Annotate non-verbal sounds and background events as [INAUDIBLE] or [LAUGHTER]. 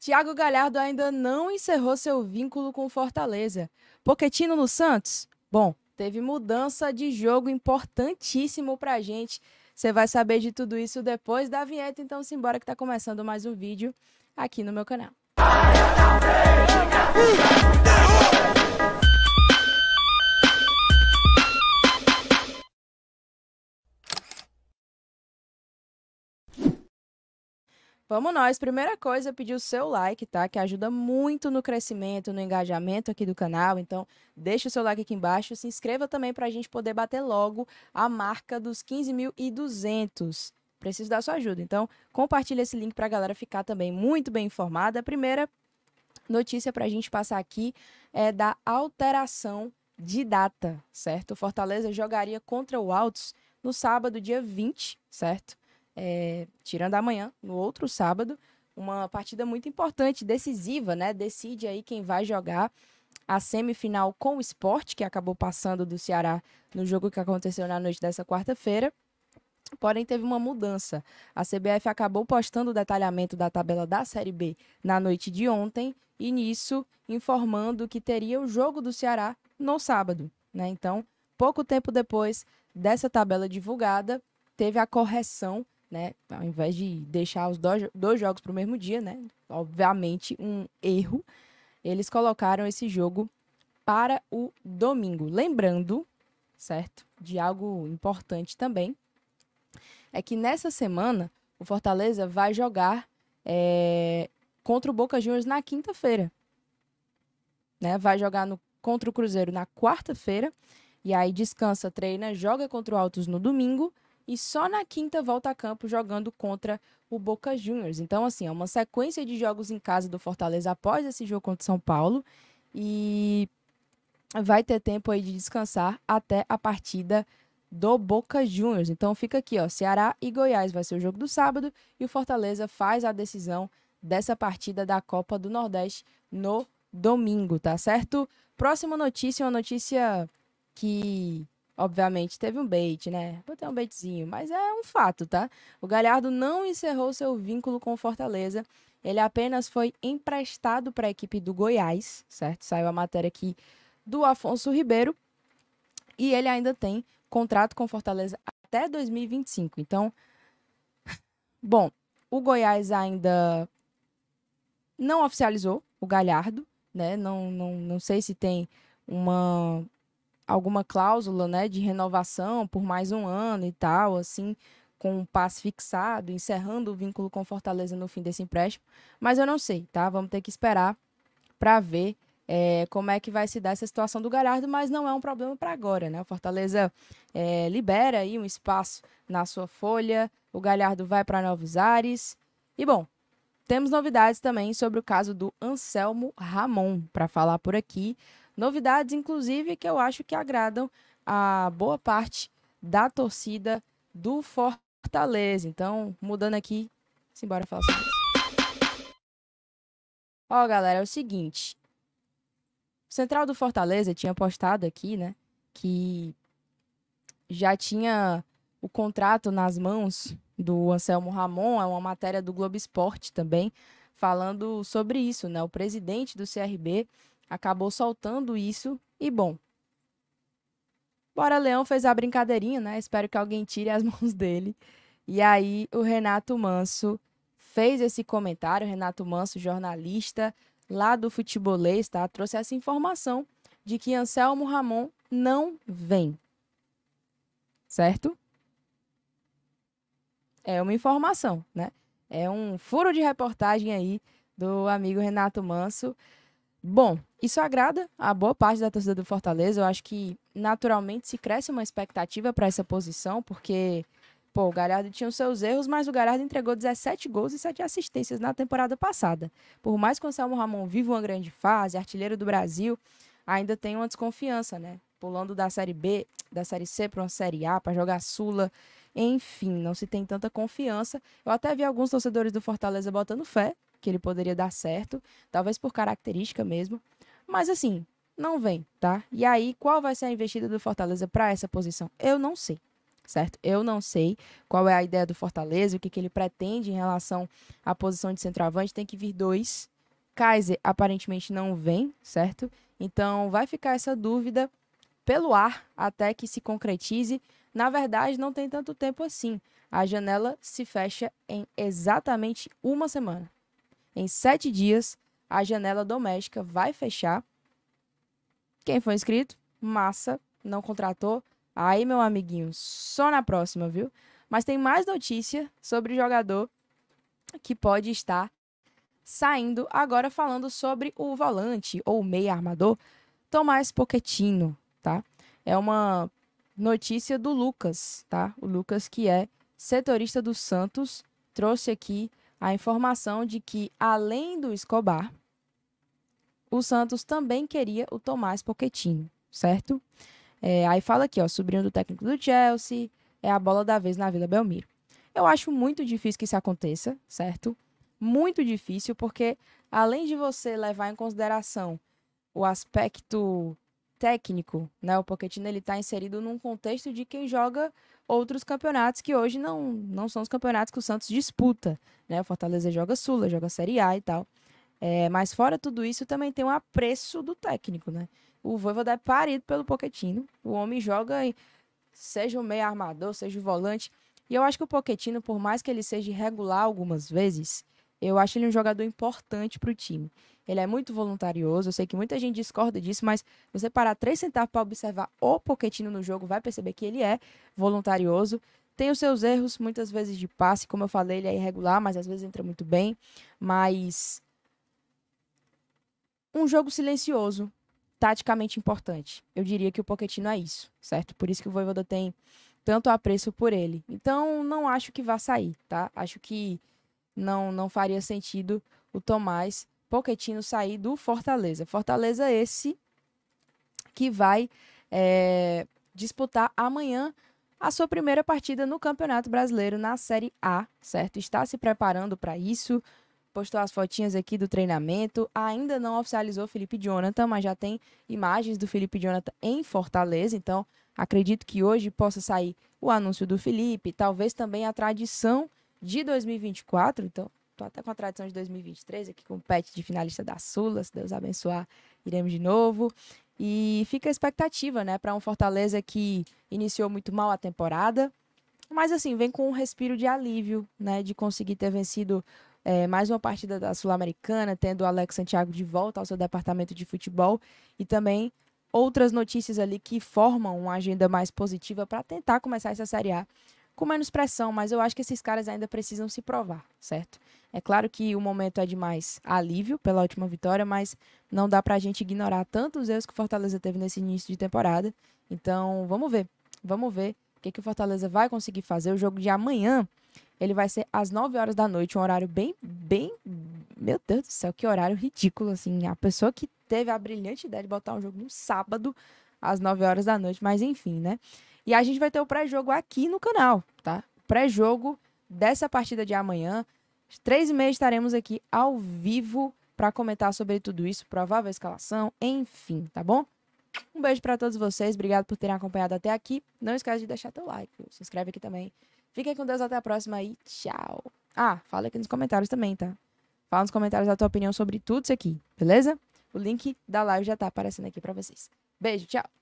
Thiago Galhardo ainda não encerrou seu vínculo com Fortaleza. Poquetino no Santos? Bom, teve mudança de jogo importantíssimo pra gente. Você vai saber de tudo isso depois da vinheta, então simbora que tá começando mais um vídeo aqui no meu canal. Vamos nós. Primeira coisa, pedir o seu like, tá? Que ajuda muito no crescimento, no engajamento aqui do canal. Então, deixa o seu like aqui embaixo. Se inscreva também para a gente poder bater logo a marca dos 15.200. Preciso da sua ajuda. Então, compartilha esse link para a galera ficar também muito bem informada. A primeira notícia para a gente passar aqui é da alteração de data, certo? O Fortaleza jogaria contra o Altos no sábado, dia 20, certo? É, tirando amanhã, no outro sábado, uma partida muito importante, decisiva, né? Decide aí quem vai jogar a semifinal com o esporte, que acabou passando do Ceará no jogo que aconteceu na noite dessa quarta-feira. Porém, teve uma mudança. A CBF acabou postando o detalhamento da tabela da Série B na noite de ontem e nisso informando que teria o jogo do Ceará no sábado. Né? Então, pouco tempo depois dessa tabela divulgada, teve a correção né? Ao invés de deixar os dois, dois jogos para o mesmo dia, né? Obviamente, um erro. Eles colocaram esse jogo para o domingo. Lembrando, certo? De algo importante também. É que nessa semana o Fortaleza vai jogar é, contra o Boca Juniors na quinta-feira. Né? Vai jogar no, contra o Cruzeiro na quarta-feira. E aí descansa, treina, joga contra o Altos no domingo e só na quinta volta a campo jogando contra o Boca Juniors. Então, assim, é uma sequência de jogos em casa do Fortaleza após esse jogo contra o São Paulo e vai ter tempo aí de descansar até a partida do Boca Juniors. Então fica aqui, ó, Ceará e Goiás vai ser o jogo do sábado e o Fortaleza faz a decisão dessa partida da Copa do Nordeste no domingo, tá certo? Próxima notícia, uma notícia que Obviamente teve um bait, né? Botei um baitzinho, mas é um fato, tá? O Galhardo não encerrou seu vínculo com o Fortaleza. Ele apenas foi emprestado para a equipe do Goiás, certo? Saiu a matéria aqui do Afonso Ribeiro. E ele ainda tem contrato com Fortaleza até 2025. Então, [LAUGHS] bom, o Goiás ainda não oficializou o Galhardo, né? Não, não, não sei se tem uma alguma cláusula, né, de renovação por mais um ano e tal, assim, com um passe fixado, encerrando o vínculo com Fortaleza no fim desse empréstimo. Mas eu não sei, tá? Vamos ter que esperar para ver é, como é que vai se dar essa situação do Galhardo, mas não é um problema para agora, né? O Fortaleza é, libera aí um espaço na sua folha, o Galhardo vai para Novos Ares. E bom, temos novidades também sobre o caso do Anselmo Ramon para falar por aqui. Novidades, inclusive, que eu acho que agradam a boa parte da torcida do Fortaleza. Então, mudando aqui, simbora falar sobre isso. Ó, galera, é o seguinte. O Central do Fortaleza tinha postado aqui, né, que já tinha o contrato nas mãos do Anselmo Ramon, é uma matéria do Globo Esporte também, falando sobre isso, né? O presidente do CRB acabou soltando isso e bom. Bora Leão fez a brincadeirinha, né? Espero que alguém tire as [LAUGHS] mãos dele. E aí o Renato Manso fez esse comentário, Renato Manso, jornalista lá do Futebolês, tá? Trouxe essa informação de que Anselmo Ramon não vem. Certo? É uma informação, né? É um furo de reportagem aí do amigo Renato Manso. Bom, isso agrada a boa parte da torcida do Fortaleza. Eu acho que naturalmente se cresce uma expectativa para essa posição, porque pô, o Galhardo tinha os seus erros, mas o Galhardo entregou 17 gols e 7 assistências na temporada passada. Por mais que o Anselmo Ramon viva uma grande fase, artilheiro do Brasil, ainda tem uma desconfiança, né? Pulando da Série B, da Série C para uma Série A, para jogar Sula. Enfim, não se tem tanta confiança. Eu até vi alguns torcedores do Fortaleza botando fé que ele poderia dar certo, talvez por característica mesmo. Mas assim, não vem, tá? E aí, qual vai ser a investida do Fortaleza para essa posição? Eu não sei. certo? Eu não sei qual é a ideia do Fortaleza, o que, que ele pretende em relação à posição de centroavante. Tem que vir dois. Kaiser aparentemente não vem, certo? Então vai ficar essa dúvida pelo ar até que se concretize. Na verdade, não tem tanto tempo assim. A janela se fecha em exatamente uma semana. Em sete dias, a janela doméstica vai fechar. Quem foi inscrito? Massa, não contratou. Aí, meu amiguinho, só na próxima, viu? Mas tem mais notícia sobre o jogador que pode estar saindo agora falando sobre o volante ou meia armador Tomás Pochettino, tá? É uma notícia do Lucas, tá? O Lucas que é setorista do Santos trouxe aqui a informação de que além do Escobar, o Santos também queria o Tomás Pochettino, certo? É, aí fala aqui, ó, sobrinho do técnico do Chelsea, é a bola da vez na Vila Belmiro. Eu acho muito difícil que isso aconteça, certo? muito difícil, porque além de você levar em consideração o aspecto técnico, né? O Pochettino ele está inserido num contexto de quem joga outros campeonatos que hoje não, não são os campeonatos que o Santos disputa, né? O Fortaleza joga Sula, joga Série A e tal. É, mas fora tudo isso, também tem um apreço do técnico, né? O Voivoda é parido pelo Pochettino. O homem joga, em, seja o meio armador, seja o volante. E eu acho que o Pochettino, por mais que ele seja irregular algumas vezes, eu acho ele um jogador importante para o time. Ele é muito voluntarioso, eu sei que muita gente discorda disso, mas você parar três centavos para observar o Poquetino no jogo, vai perceber que ele é voluntarioso. Tem os seus erros, muitas vezes de passe, como eu falei, ele é irregular, mas às vezes entra muito bem. Mas um jogo silencioso, taticamente importante. Eu diria que o Poquetino é isso, certo? Por isso que o Voivoda tem tanto apreço por ele. Então, não acho que vá sair, tá? Acho que não, não faria sentido o Tomás Poquetino sair do Fortaleza. Fortaleza esse que vai é, disputar amanhã a sua primeira partida no Campeonato Brasileiro na Série A, certo? Está se preparando para isso. Postou as fotinhas aqui do treinamento. Ainda não oficializou Felipe Jonathan, mas já tem imagens do Felipe Jonathan em Fortaleza. Então, acredito que hoje possa sair o anúncio do Felipe, talvez também a tradição de 2024, então tô até com a tradição de 2023 aqui com o pet de finalista da Sula, se Deus abençoar, iremos de novo. E fica a expectativa, né, para um Fortaleza que iniciou muito mal a temporada, mas assim, vem com um respiro de alívio, né, de conseguir ter vencido é, mais uma partida da Sul-Americana, tendo o Alex Santiago de volta ao seu departamento de futebol e também outras notícias ali que formam uma agenda mais positiva para tentar começar essa Série A com menos pressão, mas eu acho que esses caras ainda precisam se provar, certo? É claro que o momento é de mais alívio pela última vitória, mas não dá pra gente ignorar tantos erros que o Fortaleza teve nesse início de temporada. Então, vamos ver. Vamos ver o que, que o Fortaleza vai conseguir fazer. O jogo de amanhã, ele vai ser às 9 horas da noite, um horário bem, bem. Meu Deus do céu, que horário ridículo, assim. A pessoa que teve a brilhante ideia de botar um jogo no sábado, às 9 horas da noite, mas enfim, né? E a gente vai ter o pré-jogo aqui no canal, tá? Pré-jogo dessa partida de amanhã. Às três e meia estaremos aqui ao vivo para comentar sobre tudo isso, provável escalação, enfim, tá bom? Um beijo para todos vocês, obrigado por terem acompanhado até aqui. Não esquece de deixar teu like, se inscreve aqui também. Fiquem com Deus até a próxima e tchau. Ah, fala aqui nos comentários também, tá? Fala nos comentários a tua opinião sobre tudo isso aqui, beleza? O link da live já tá aparecendo aqui para vocês. Beijo, tchau.